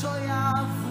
sonhava.